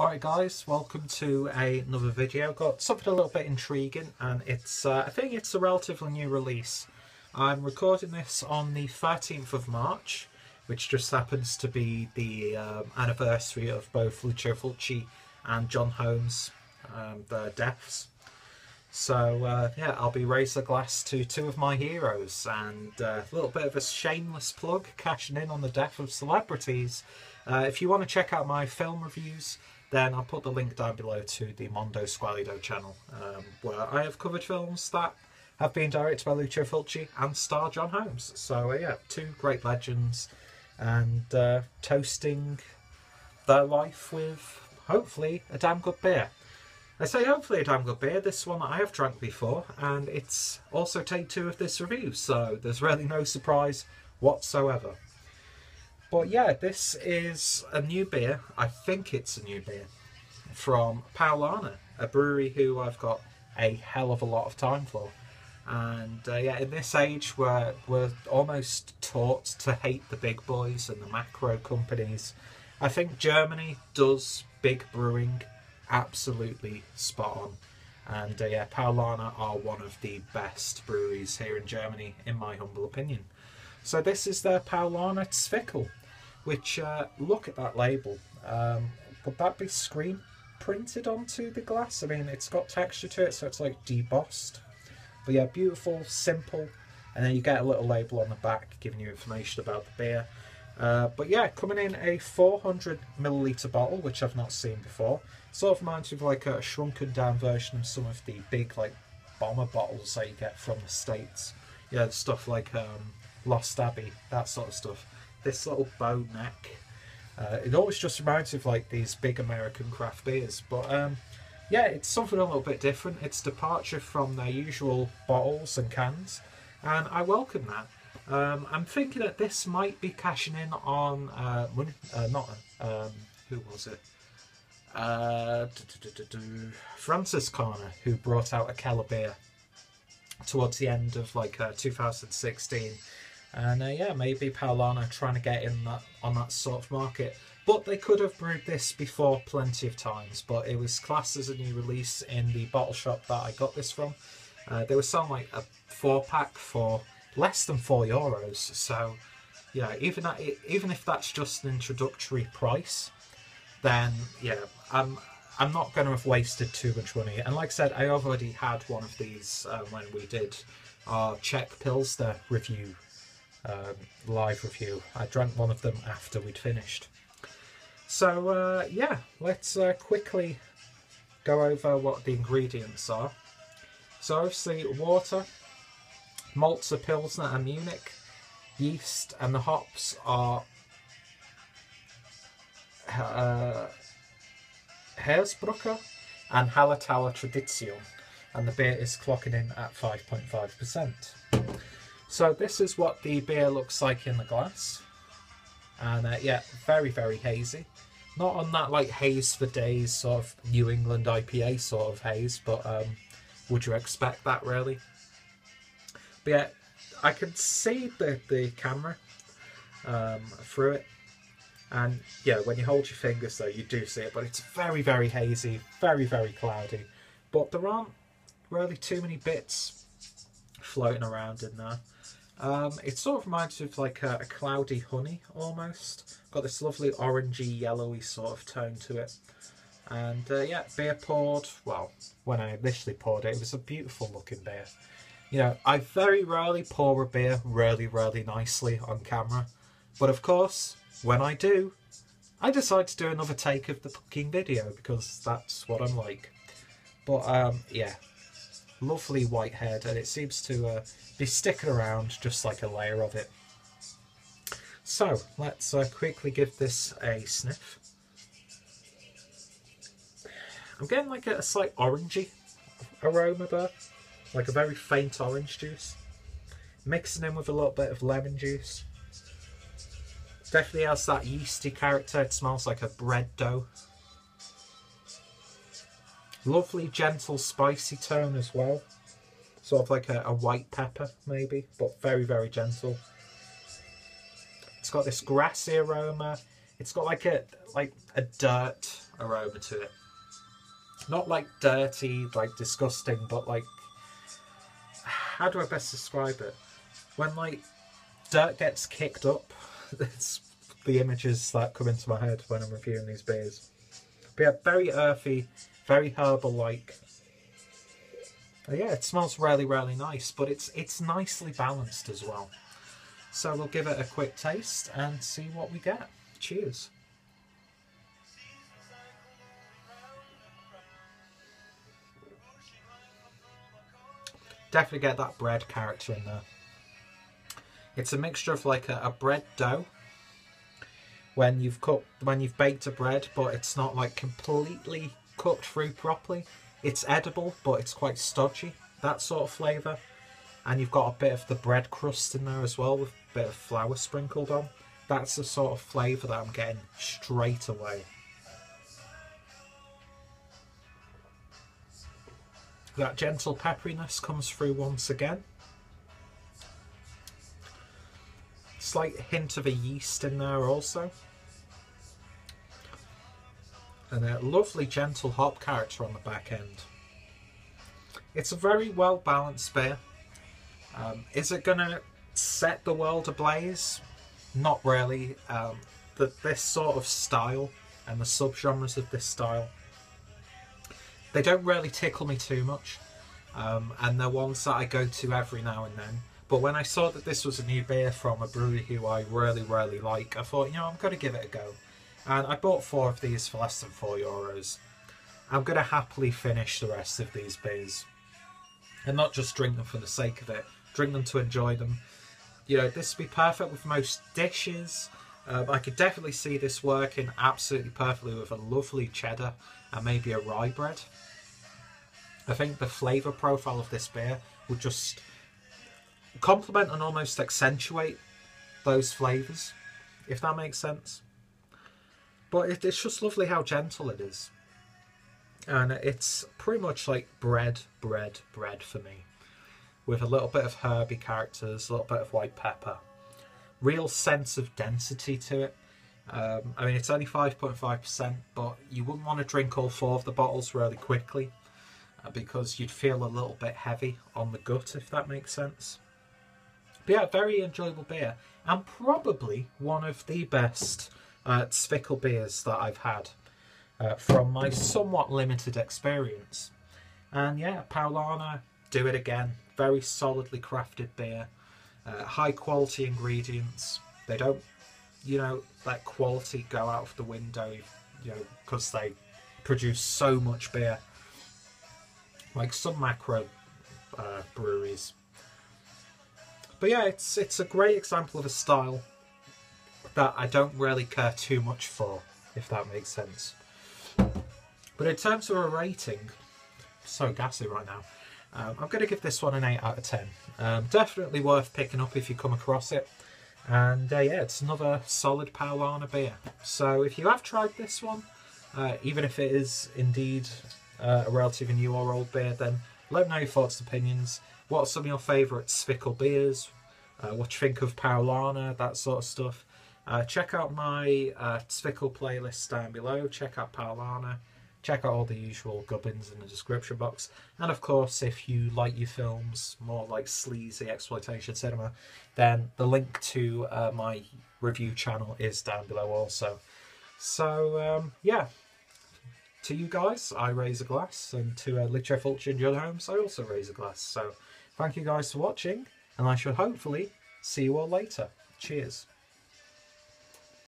Alright guys, welcome to another video. Got something a little bit intriguing and it's uh, I think it's a relatively new release. I'm recording this on the 13th of March, which just happens to be the um, anniversary of both Lucio Fulci and John Holmes, um, their deaths. So uh, yeah, I'll be raising a glass to two of my heroes and uh, a little bit of a shameless plug, cashing in on the death of celebrities. Uh, if you want to check out my film reviews, then I'll put the link down below to the Mondo Squallido channel, um, where I have covered films that have been directed by Lucio Fulci and star John Holmes. So uh, yeah, two great legends, and uh, toasting their life with hopefully a damn good beer. I say hopefully a damn good beer. This one I have drank before, and it's also take two of this review, so there's really no surprise whatsoever. But yeah, this is a new beer. I think it's a new beer from Paulaner, a brewery who I've got a hell of a lot of time for. And uh, yeah, in this age where we're almost taught to hate the big boys and the macro companies, I think Germany does big brewing absolutely spot on. And uh, yeah, Paulaner are one of the best breweries here in Germany, in my humble opinion. So this is their Paulaner Zwickl which uh, look at that label. Um, would that be screen printed onto the glass? I mean, it's got texture to it, so it's like debossed. But yeah, beautiful, simple, and then you get a little label on the back giving you information about the beer. Uh, but yeah, coming in a 400 milliliter bottle, which I've not seen before. Sort of reminds me of like a shrunken down version of some of the big like bomber bottles that you get from the states. Yeah, stuff like um, Lost Abbey, that sort of stuff this little bow neck. Uh, it always just reminds me of like these big American craft beers, but um, yeah, it's something a little bit different. It's departure from their usual bottles and cans, and I welcome that. Um, I'm thinking that this might be cashing in on uh, uh, not um, who was it? Uh, Franziskaner, who brought out a Keller beer towards the end of like uh, 2016 and uh, yeah, maybe Paulaner trying to get in that on that sort of market. But they could have brewed this before plenty of times. But it was classed as a new release in the bottle shop that I got this from. Uh, they were selling like a four pack for less than four euros. So yeah, even at, even if that's just an introductory price, then yeah, I'm I'm not going to have wasted too much money. And like I said, I already had one of these uh, when we did our Czech Pilsner review um, live review. I drank one of them after we'd finished. So uh, yeah, let's uh, quickly go over what the ingredients are. So obviously water, malts are Pilsner and Munich, yeast and the hops are uh, Hersbrucker and Hallertauer Tradition and the beer is clocking in at 5.5%. So this is what the beer looks like in the glass. And uh, yeah, very, very hazy. Not on that like haze for days sort of New England IPA sort of haze, but um, would you expect that really? But yeah, I can see the, the camera um, through it. And yeah, when you hold your fingers though, you do see it, but it's very, very hazy, very, very cloudy. But there aren't really too many bits floating around in there. Um, it sort of reminds me of like a, a, cloudy honey almost. Got this lovely orangey, yellowy sort of tone to it. And uh, yeah, beer poured. Well, when I initially poured it, it was a beautiful looking beer. You know, I very rarely pour a beer really, really nicely on camera. But of course, when I do, I decide to do another take of the fucking video because that's what I'm like. But um, yeah, lovely white head, and it seems to uh, be sticking around just like a layer of it. So let's uh, quickly give this a sniff. I'm getting like a, a slight orangey aroma there, like a very faint orange juice. Mixing in with a little bit of lemon juice. Definitely has that yeasty character. It smells like a bread dough. Lovely, gentle, spicy tone as well. Sort of like a, a white pepper, maybe, but very, very gentle. It's got this grassy aroma. It's got like a like a dirt aroma to it. Not like dirty, like disgusting, but like how do I best describe it? When like dirt gets kicked up, it's the images that come into my head when I'm reviewing these beers. But yeah, very earthy, very herbal like. Uh, yeah, it smells really, really nice, but it's it's nicely balanced as well. So we'll give it a quick taste and see what we get. Cheers. Definitely get that bread character in there. It's a mixture of like a, a bread dough when you've cooked when you've baked a bread, but it's not like completely cooked through properly. It's edible, but it's quite stodgy. That sort of flavour. And you've got a bit of the bread crust in there as well with a bit of flour sprinkled on. That's the sort of flavour that I'm getting straight away. That gentle pepperiness comes through once again. Slight hint of a yeast in there also. And a lovely gentle hop character on the back end. It's a very well balanced beer. Um, is it going to set the world ablaze? Not really. Um, the, this sort of style and the subgenres of this style they don't really tickle me too much, um, and they're ones that I go to every now and then. But when I saw that this was a new beer from a brewery who I really, really like, I thought, you know, I'm going to give it a go. And I bought four of these for less than four euros. I'm going to happily finish the rest of these beers. And not just drink them for the sake of it, drink them to enjoy them. You know, this would be perfect with most dishes. Um, I could definitely see this working absolutely perfectly with a lovely cheddar and maybe a rye bread. I think the flavour profile of this beer would just complement and almost accentuate those flavours, if that makes sense. But it, it's just lovely how gentle it is. And it's pretty much like bread, bread, bread for me. With a little bit of herby characters, a little bit of white pepper. Real sense of density to it. Um, I mean, it's only 5.5%, but you wouldn't want to drink all four of the bottles really quickly uh, because you'd feel a little bit heavy on the gut, if that makes sense. But yeah, very enjoyable beer, and probably one of the best uh, Zwickel beers that I've had uh, from my somewhat limited experience. And yeah, Paulaner, do it again. Very solidly crafted beer, uh, high quality ingredients. They don't, you know, let quality go out of the window, you know, because they produce so much beer like some macro uh, breweries. But yeah, it's it's a great example of a style that I don't really care too much for, if that makes sense. But in terms of a rating, so gassy right now. Um, I'm going to give this one an 8 out of 10. Um, definitely worth picking up if you come across it. And uh, yeah, it's another solid Paulaner beer. So if you have tried this one, uh, even if it is indeed uh, a relatively new or old beer, then let me know your thoughts and opinions. What are some of your favourite Zwickel beers? Uh, what you think of Paulaner, that sort of stuff. Uh, check out my uh, Zwickel playlist down below. Check out Paulaner. Check out all the usual gubbins in the description box. And of course, if you like your films, more like sleazy exploitation cinema, then the link to uh, my review channel is down below also. So, um, yeah, to you guys, I raise a glass, and to uh, Lucio Fulci in your homes, I also raise a glass. So, thank you guys for watching, and I shall hopefully see you all later. Cheers.